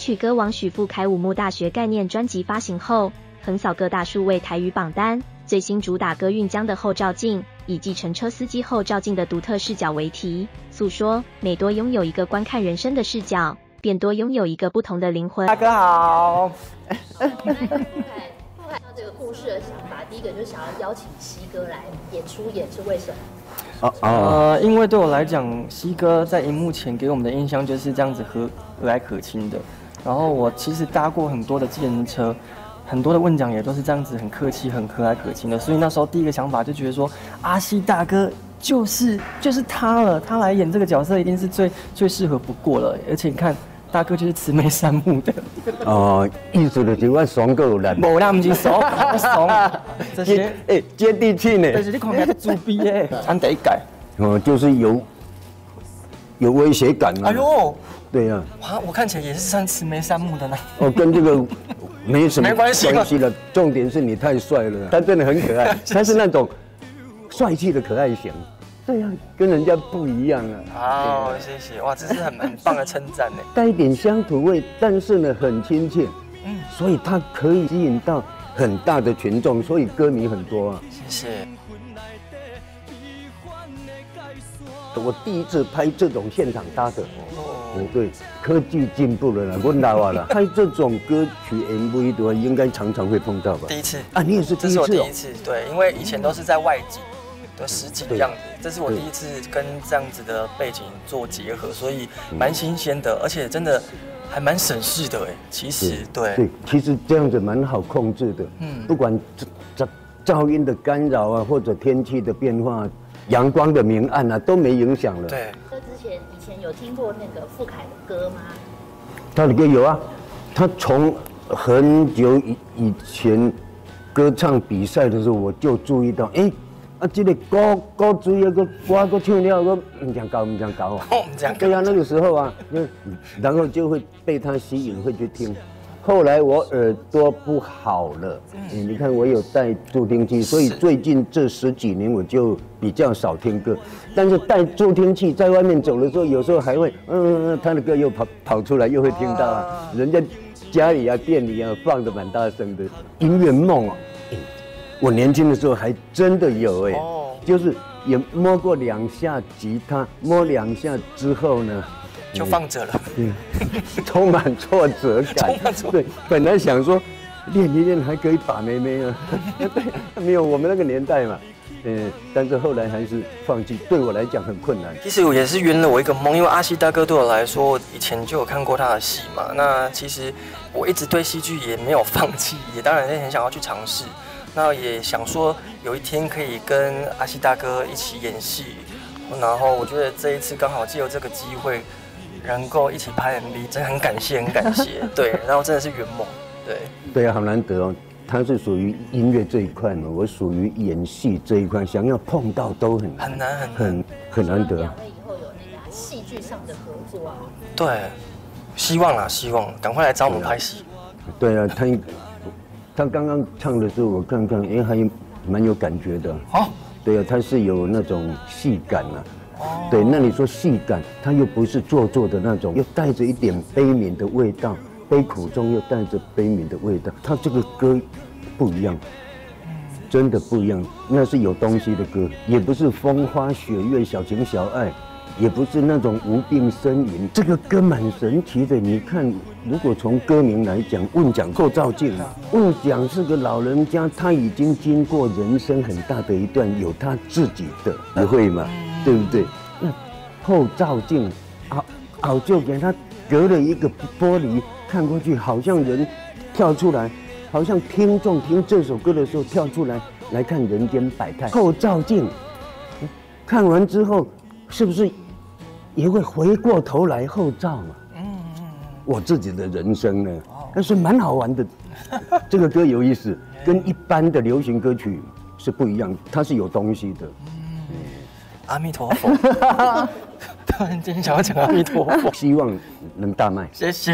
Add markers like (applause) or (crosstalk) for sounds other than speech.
金曲歌王许富凯五木大学概念专辑发行后，横扫各大数位台语榜单。最新主打歌《运江的后照镜》，以计程车司机后照镜的独特视角为题，诉说每多拥有一个观看人生的视角，便多拥有一个不同的灵魂。大哥好。这个故事的想法，第一个就是想要邀请西哥来演出演，是为什么？啊呃，因为对我来讲，西哥在荧幕前给我们的印象就是这样子和和蔼可亲的。然后我其实搭过很多的自行车。很多的问讲也都是这样子，很客气、很和蔼可亲的。所以那时候第一个想法就觉得说，阿西大哥就是就是他了，他来演这个角色一定是最最适合不过了。而且你看，大哥就是慈眉善目的。哦，意思就是我爽够了。无那么是爽，爽。这些哎 (laughs) 接地气呢。但是你看起来猪逼哎，咱得改。哦，就是有有威胁感啊。哎呦，对呀。哇，我看起来也是算慈眉善目的呢。哦，跟这个。(laughs) 没什么关系了，重点是你太帅了，他真的很可爱，他是那种帅气的可爱型，对呀，跟人家不一样啊。好，谢谢，哇，这是很很棒的称赞呢。带一点乡土味，但是呢很亲切，嗯，所以他可以吸引到很大的群众，所以歌迷很多啊。谢谢。我第一次拍这种现场搭的。哦，对，科技进步了啦，我老啊了。(laughs) 拍这种歌曲 MV 的话，应该常常会碰到吧？第一次啊，你也是第一次？这是我第一次，对，因为以前都是在外景的实景样子，这是我第一次跟这样子的背景做结合，所以蛮新鲜的，而且真的还蛮省事的哎。其实对对，其实这样子蛮好控制的。嗯，不管噪噪音的干扰啊，或者天气的变化、阳光的明暗啊，都没影响了。对。之前以前有听过那个傅凯的歌吗？他的歌有啊，他从很久以以前歌唱比赛的时候，我就注意到，哎，啊，这个歌歌主一个歌歌唱了，我唔想搞唔讲搞啊，对啊，那个时候啊，然后就会被他吸引，会去听。后来我耳朵不好了，嗯，你看我有戴助听器，所以最近这十几年我就比较少听歌。但是戴助听器在外面走的时候，有时候还会，嗯，他的歌又跑跑出来，又会听到啊。人家家里啊、店里啊放的蛮大声的音乐梦啊。我年轻的时候还真的有哎，就是也摸过两下吉他，摸两下之后呢。就放着了，(laughs) 充满挫折感。对，本来想说练一练还可以把妹妹啊，(laughs) 对，没有我们那个年代嘛，嗯，但是后来还是放弃，对我来讲很困难。其实我也是圆了我一个梦，因为阿西大哥对我来说，以前就有看过他的戏嘛。那其实我一直对戏剧也没有放弃，也当然也很想要去尝试。那也想说有一天可以跟阿西大哥一起演戏，然后我觉得这一次刚好借由这个机会。能够一起拍 MV，真的很感谢，很感谢。(laughs) 对，然后真的是圆梦。对，对啊，好难得哦。他是属于音乐这一块嘛，我属于演戏这一块，想要碰到都很很难，很很很难得。两位以后有那个戏剧上的合作啊？对，希望啊，希望赶快来找我们拍戏。对啊，他他刚刚唱的时候，我看看，哎，还蛮有感觉的。好，对啊，他是有那种戏感啊。对，那你说戏感，它又不是做作的那种，又带着一点悲悯的味道，悲苦中又带着悲悯的味道。它这个歌不一样，真的不一样，那是有东西的歌，也不是风花雪月、小情小爱，也不是那种无病呻吟。这个歌蛮神奇的，你看，如果从歌名来讲，《问讲后照镜》啊，问讲是个老人家，他已经经过人生很大的一段，有他自己的不会吗？对不对？那后照镜，啊，好就给他隔了一个玻璃，看过去好像人跳出来，好像听众听这首歌的时候跳出来来看人间百态。后照镜，看完之后是不是也会回过头来后照嘛？嗯嗯。我自己的人生呢，但是蛮好玩的。(laughs) 这个歌有意思，跟一般的流行歌曲是不一样，它是有东西的。阿弥陀佛，(laughs) (laughs) 突然间想要讲阿弥陀佛，(laughs) 希望能大卖。谢谢。